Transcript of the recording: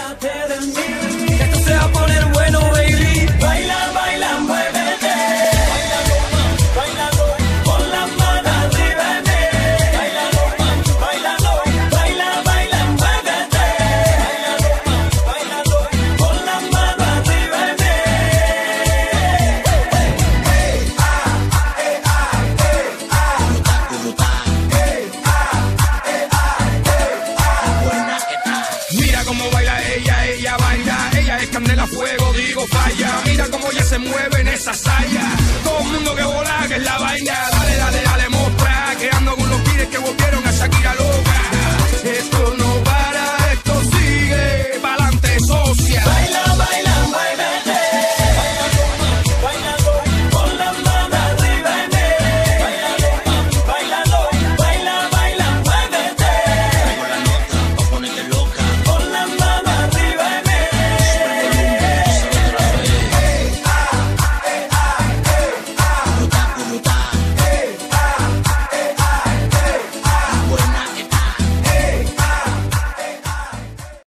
out there to me. Ella, ella baila, ella es candela fuego, digo falla. Mira cómo ella se mueve en esa saya. Todo el mundo que vola, que es la